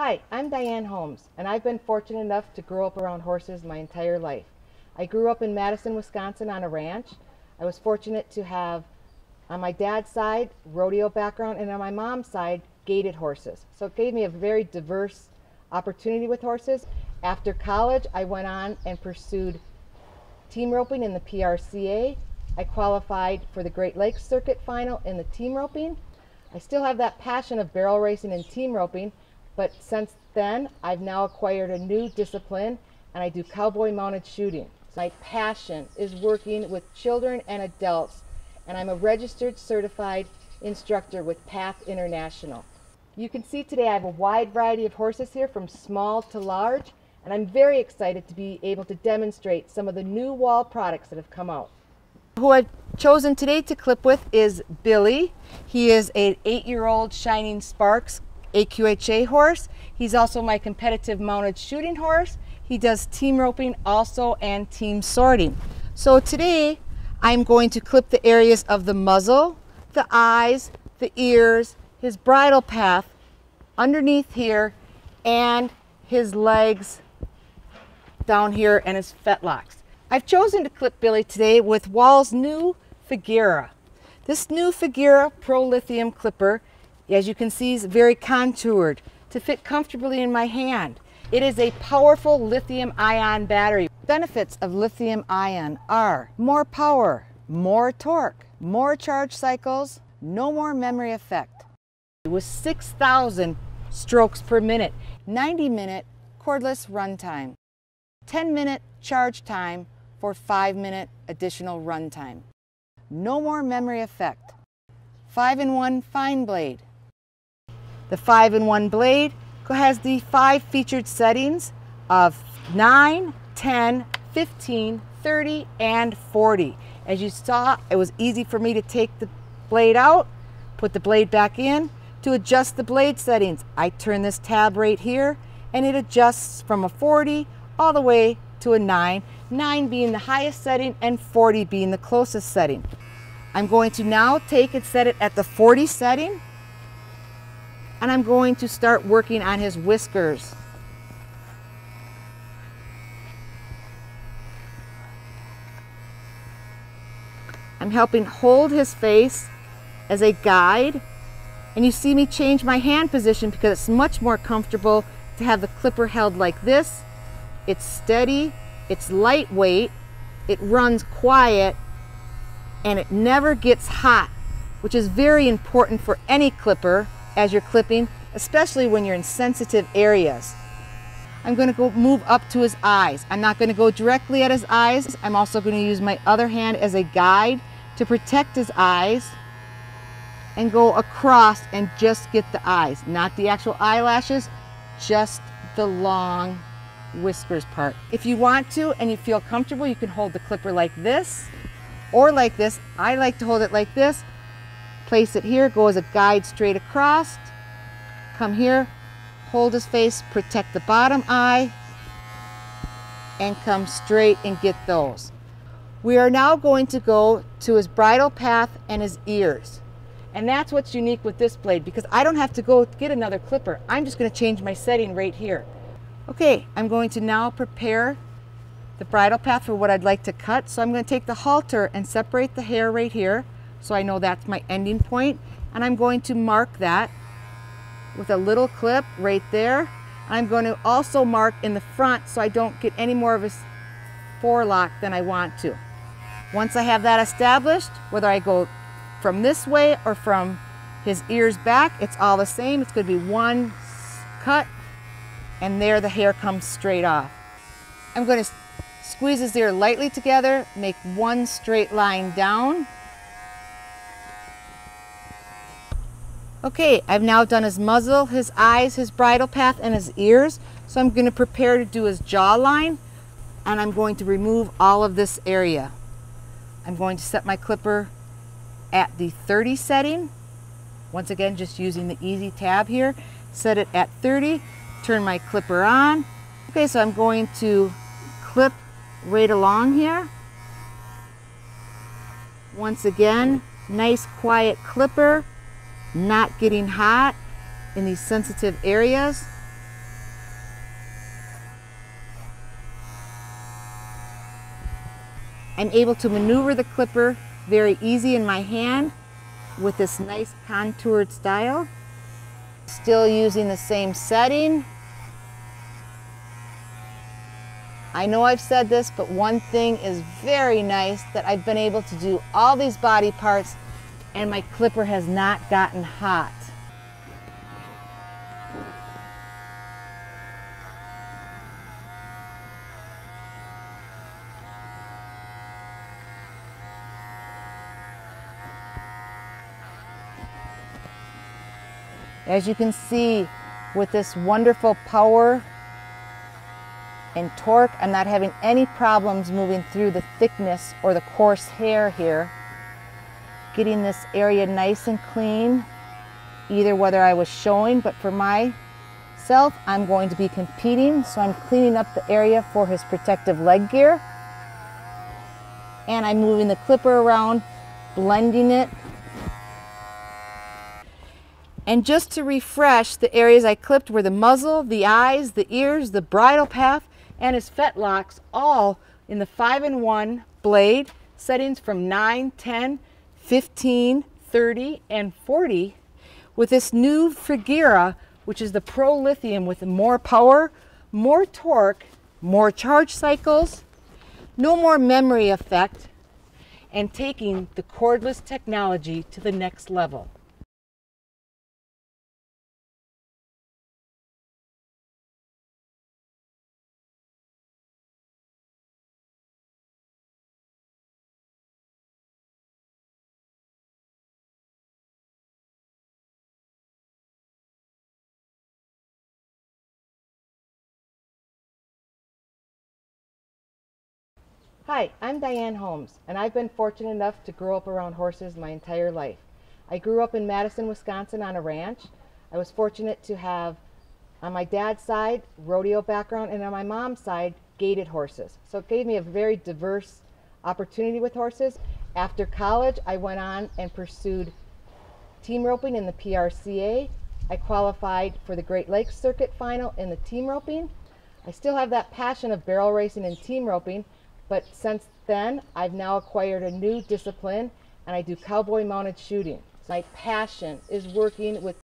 Hi, I'm Diane Holmes, and I've been fortunate enough to grow up around horses my entire life. I grew up in Madison, Wisconsin on a ranch. I was fortunate to have, on my dad's side, rodeo background, and on my mom's side, gaited horses. So it gave me a very diverse opportunity with horses. After college, I went on and pursued team roping in the PRCA. I qualified for the Great Lakes Circuit final in the team roping. I still have that passion of barrel racing and team roping, but since then, I've now acquired a new discipline and I do cowboy mounted shooting. My passion is working with children and adults, and I'm a registered certified instructor with Path International. You can see today I have a wide variety of horses here from small to large, and I'm very excited to be able to demonstrate some of the new Wahl products that have come out. Who I've chosen today to clip with is Billy. He is an eight-year-old Shining Sparks AQHA horse. He's also my competitive mounted shooting horse. He does team roping also and team sorting. So today I'm going to clip the areas of the muzzle, the eyes, the ears, his bridle path underneath here, and his legs down here and his fetlocks. I've chosen to clip Billy today with Wahl's new Figura. This new Figura Pro Lithium clipper, as you can see, is very contoured to fit comfortably in my hand. It is a powerful lithium ion battery. Benefits of lithium ion are more power, more torque, more charge cycles, no more memory effect. With 6,000 strokes per minute, 90 minute cordless runtime, 10 minute charge time for 5 minute additional runtime. No more memory effect. 5 in 1 fine blade. The 5 in 1 blade has the five featured settings of 9, 10, 15, 30, and 40. As you saw, it was easy for me to take the blade out, put the blade back in. To adjust the blade settings, I turn this tab right here and it adjusts from a 40 all the way to a 9, 9 being the highest setting and 40 being the closest setting. I'm going to now take and set it at the 40 setting and I'm going to start working on his whiskers. I'm helping hold his face as a guide and you see me change my hand position because it's much more comfortable to have the clipper held like this. It's steady, it's lightweight, it runs quiet, and it never gets hot, which is very important for any clipper as you're clipping, especially when you're in sensitive areas. I'm going to go move up to his eyes. I'm not going to go directly at his eyes. I'm also going to use my other hand as a guide to protect his eyes and go across and just get the eyes, not the actual eyelashes, just the long whiskers part. If you want to and you feel comfortable, you can hold the clipper like this or like this. I like to hold it like this Place it here, go as a guide straight across. Come here, hold his face, protect the bottom eye, and come straight and get those. We are now going to go to his bridle path and his ears. And that's what's unique with this blade because I don't have to go get another clipper. I'm just going to change my setting right here. Okay, I'm going to now prepare the bridle path for what I'd like to cut. So I'm going to take the halter and separate the hair right here. So I know that's my ending point and I'm going to mark that with a little clip right there. I'm going to also mark in the front so I don't get any more of a forelock than I want to. Once I have that established, whether I go from this way or from his ears back, it's all the same. It's going to be one cut and there the hair comes straight off. I'm going to squeeze his ear lightly together, make one straight line down, Okay, I've now done his muzzle, his eyes, his bridle path, and his ears. So I'm going to prepare to do his jawline, and I'm going to remove all of this area. I'm going to set my clipper at the 30 setting. Once again, just using the easy tab here. Set it at 30, turn my clipper on. Okay, so I'm going to clip right along here. Once again, nice quiet clipper not getting hot in these sensitive areas. I'm able to maneuver the clipper very easy in my hand with this nice contoured style. Still using the same setting. I know I've said this, but one thing is very nice that I've been able to do all these body parts and my clipper has not gotten hot. As you can see, with this wonderful power and torque, I'm not having any problems moving through the thickness or the coarse hair here. Getting this area nice and clean, either whether I was showing, but for myself, I'm going to be competing, so I'm cleaning up the area for his protective leg gear. And I'm moving the clipper around, blending it and just to refresh, the areas I clipped were the muzzle, the eyes, the ears, the bridle path, and his fetlocks, all in the 5-in-1 blade, settings from 9, 10, 15, 30, and 40, with this new Figura, which is the Pro Lithium with more power, more torque, more charge cycles, no more memory effect, and taking the cordless technology to the next level. Hi, I'm Diane Holmes, and I've been fortunate enough to grow up around horses my entire life. I grew up in Madison, Wisconsin on a ranch. I was fortunate to have, on my dad's side, rodeo background, and on my mom's side, gaited horses. So it gave me a very diverse opportunity with horses. After college, I went on and pursued team roping in the PRCA. I qualified for the Great Lakes Circuit final in the team roping. I still have that passion of barrel racing and team roping, but since then, I've now acquired a new discipline and I do cowboy mounted shooting. My passion is working with